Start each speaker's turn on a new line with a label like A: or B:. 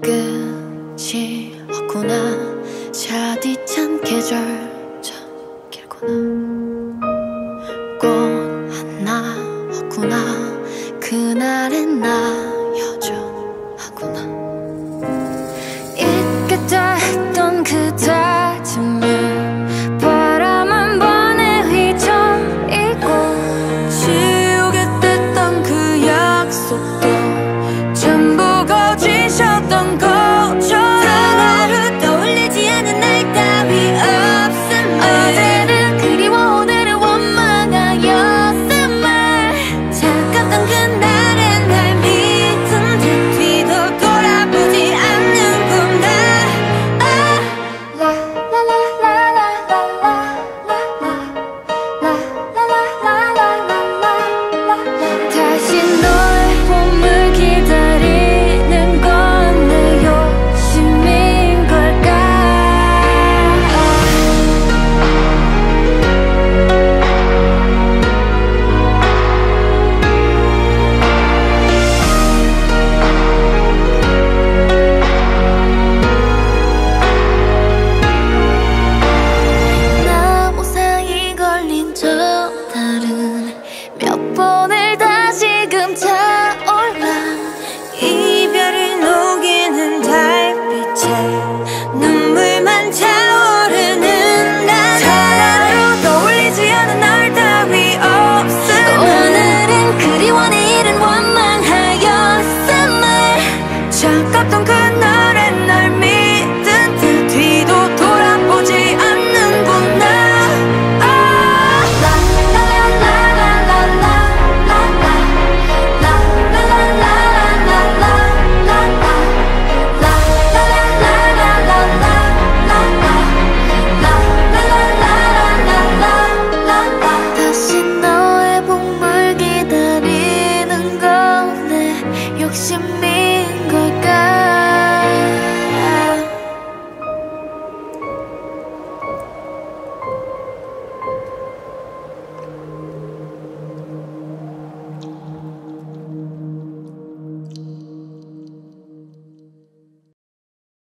A: 끝이
B: 없구나. 샤디찬 계절 참 길구나. 꽃 하나 없구나. 그날엔 나 여전하구나.
A: 잊겠다 했던 그다 정말 속도 놀랍던 그